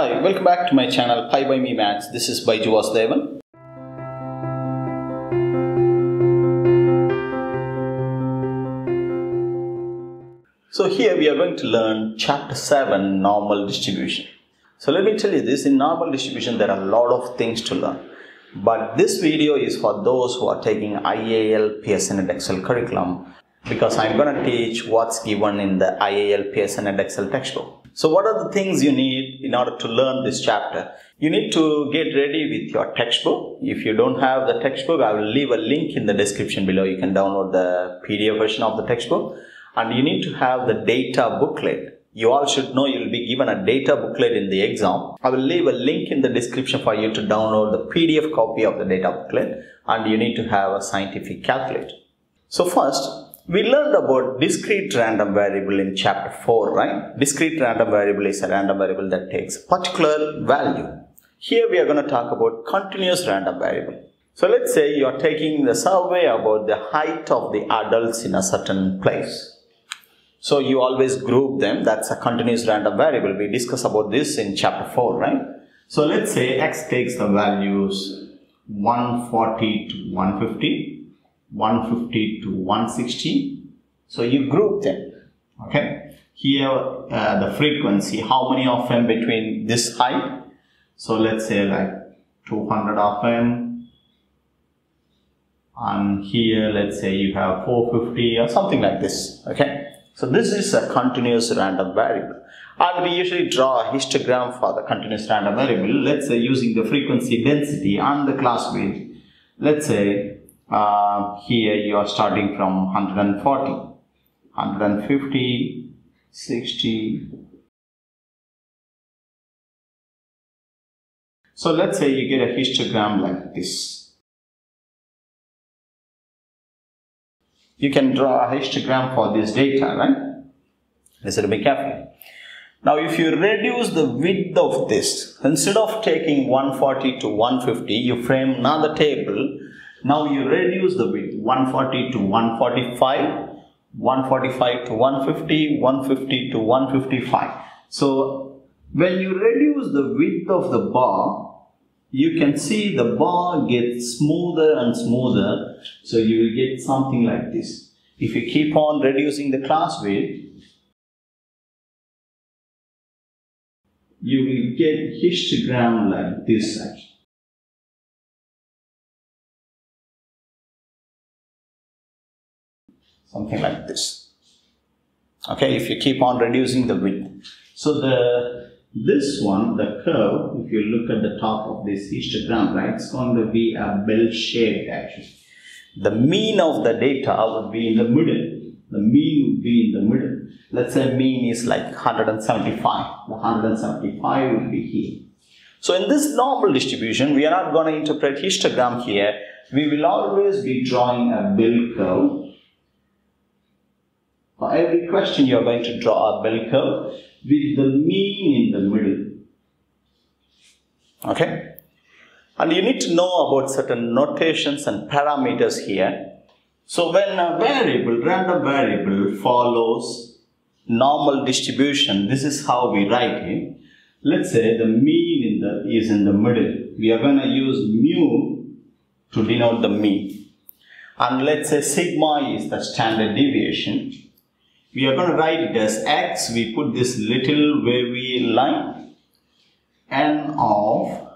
Hi, welcome back to my channel Pi by Me Maths. This is Baiju Vasudevan. So here we are going to learn chapter 7 normal distribution. So let me tell you this in normal distribution there are a lot of things to learn. But this video is for those who are taking IAL Pearson Edexcel curriculum because I'm going to teach what's given in the IAL Pearson Edexcel textbook. So what are the things you need in order to learn this chapter? You need to get ready with your textbook. If you don't have the textbook, I will leave a link in the description below. You can download the PDF version of the textbook and you need to have the data booklet. You all should know you will be given a data booklet in the exam. I will leave a link in the description for you to download the PDF copy of the data booklet and you need to have a scientific calculator. So first, we learned about discrete random variable in chapter 4, right? Discrete random variable is a random variable that takes particular value. Here we are going to talk about continuous random variable. So let's say you are taking the survey about the height of the adults in a certain place. So you always group them. That's a continuous random variable. We discuss about this in chapter 4, right? So let's say x takes the values 140 to 150, 150 to 160. So you group them, okay? Here uh, the frequency, how many of them between this height? So let's say like 200 of them. And here let's say you have 450 or something like this, okay? So this is a continuous random variable. And we usually draw a histogram for the continuous random variable. Let's say using the frequency density and the class width. Let's say uh, here you are starting from 140, 150, 60. So let's say you get a histogram like this. you can draw a histogram for this data, right? Listen to me carefully. Now, if you reduce the width of this, instead of taking 140 to 150, you frame another table. Now you reduce the width 140 to 145, 145 to 150, 150 to 155. So, when you reduce the width of the bar, you can see the bar gets smoother and smoother so you will get something like this if you keep on reducing the class width you will get histogram like this actually. Something like this okay if you keep on reducing the width so the this one, the curve, if you look at the top of this histogram, right, it's going to be a bell shaped actually. The mean of the data would be in the middle. The mean would be in the middle. Let's say mean is like 175. The 175 would be here. So in this normal distribution, we are not going to interpret histogram here. We will always be drawing a bell curve. For every question, you are going to draw a bell curve with the mean in the middle. Okay? And you need to know about certain notations and parameters here. So when a variable, random variable follows normal distribution, this is how we write it. Let's say the mean in the, is in the middle. We are going to use mu to denote the mean. And let's say sigma is the standard deviation we are going to write it as x we put this little wavy line n of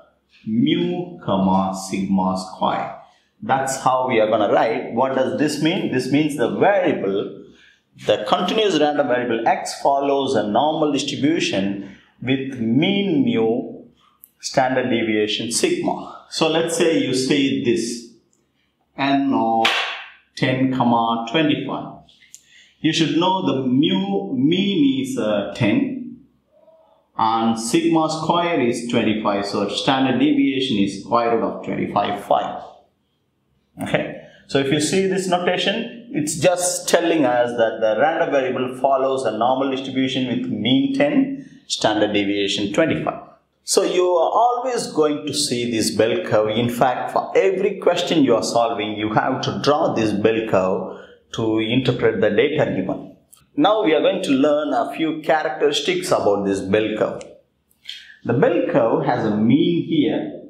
mu comma sigma square. That's how we are going to write. What does this mean? This means the variable the continuous random variable x follows a normal distribution with mean mu standard deviation sigma. So let's say you see this n of 10 comma 25 you should know the mu mean is uh, 10 and sigma square is 25 so standard deviation is square root of 25 5 okay? So if you see this notation it's just telling us that the random variable follows a normal distribution with mean 10 standard deviation 25 so you are always going to see this bell curve. In fact for every question you are solving you have to draw this bell curve to interpret the data given. Now we are going to learn a few characteristics about this bell curve. The bell curve has a mean here.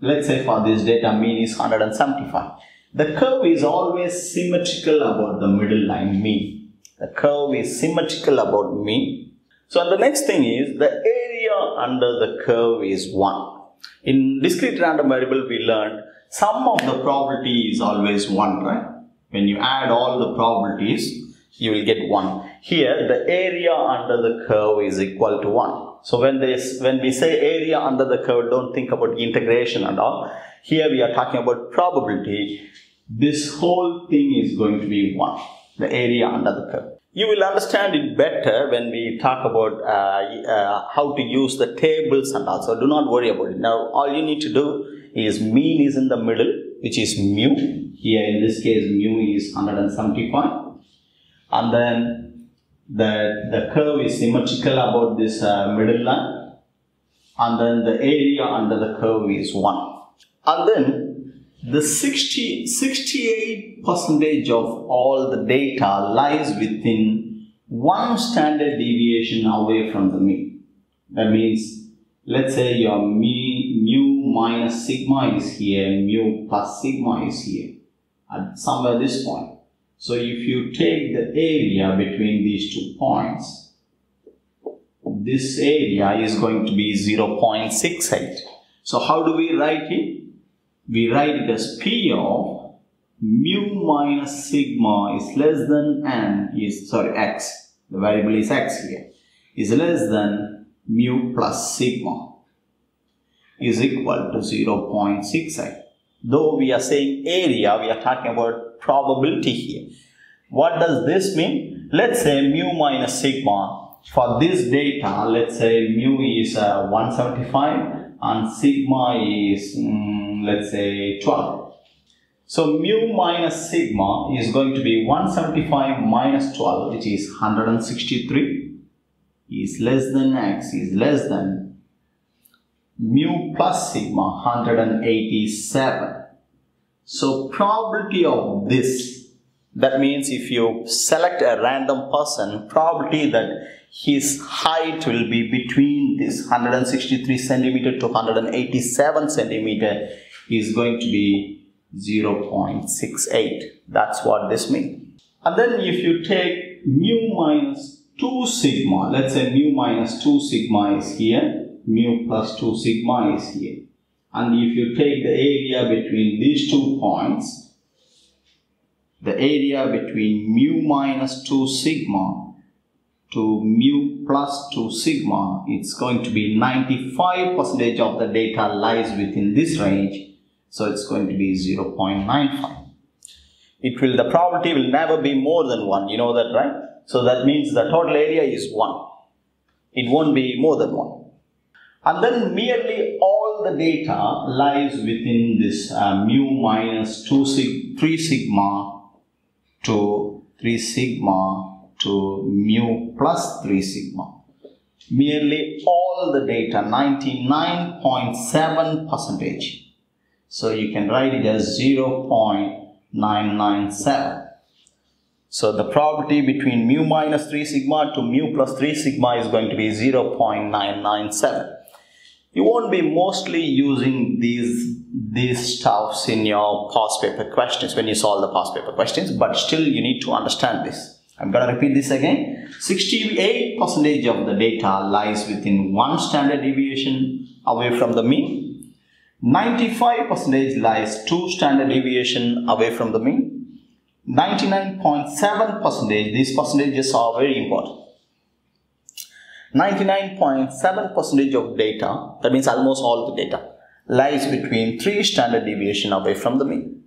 Let's say for this data mean is 175. The curve is always symmetrical about the middle line mean. The curve is symmetrical about mean. So the next thing is the area under the curve is 1. In discrete random variable we learned sum of the probability is always 1, right? When you add all the probabilities, you will get 1. Here, the area under the curve is equal to 1. So when, this, when we say area under the curve, don't think about integration and all. Here we are talking about probability. This whole thing is going to be 1, the area under the curve. You will understand it better when we talk about uh, uh, how to use the tables and all. So do not worry about it. Now all you need to do is mean is in the middle, which is mu. Here in this case, mu is 175 and then the, the curve is symmetrical about this uh, middle line. And then the area under the curve is 1 and then the 60 68 percentage of all the data lies within one standard deviation away from the mean that means let's say your mu minus sigma is here mu plus sigma is here at somewhere this point so if you take the area between these two points, this area is going to be 0.68. So how do we write it? We write it as P of mu minus sigma is less than n is, sorry, x. The variable is x here. Is less than mu plus sigma is equal to 0.68. Though we are saying area, we are talking about probability here. What does this mean? Let's say mu minus sigma. For this data, let's say mu is uh, 175 and sigma is, mm, let's say, 12. So mu minus sigma is going to be 175 minus 12, which is 163, is less than x, is less than mu plus sigma 187 so probability of this, that means if you select a random person, probability that his height will be between this 163 centimeter to 187 centimeter is going to be 0.68. That's what this means. And then if you take mu minus 2 sigma, let's say mu minus 2 sigma is here, mu plus 2 sigma is here and if you take the area between these two points, the area between mu minus 2 sigma to mu plus 2 sigma, it's going to be 95 percentage of the data lies within this range. So it's going to be 0.95. It will, the probability will never be more than 1. You know that, right? So that means the total area is 1. It won't be more than 1 and then merely all the data lies within this uh, mu minus 2 sig 3 sigma to 3 sigma to mu plus 3 sigma. Merely all the data 99.7 percentage. So you can write it as 0.997. So the probability between mu minus 3 sigma to mu plus 3 sigma is going to be 0.997 you won't be mostly using these these stuffs in your past paper questions when you solve the past paper questions but still you need to understand this. I'm going to repeat this again. 68 percentage of the data lies within one standard deviation away from the mean. 95 percentage lies two standard deviation away from the mean. 99.7 percentage these percentages are very important 99.7 percentage of data, that means almost all the data, lies between three standard deviation away from the mean.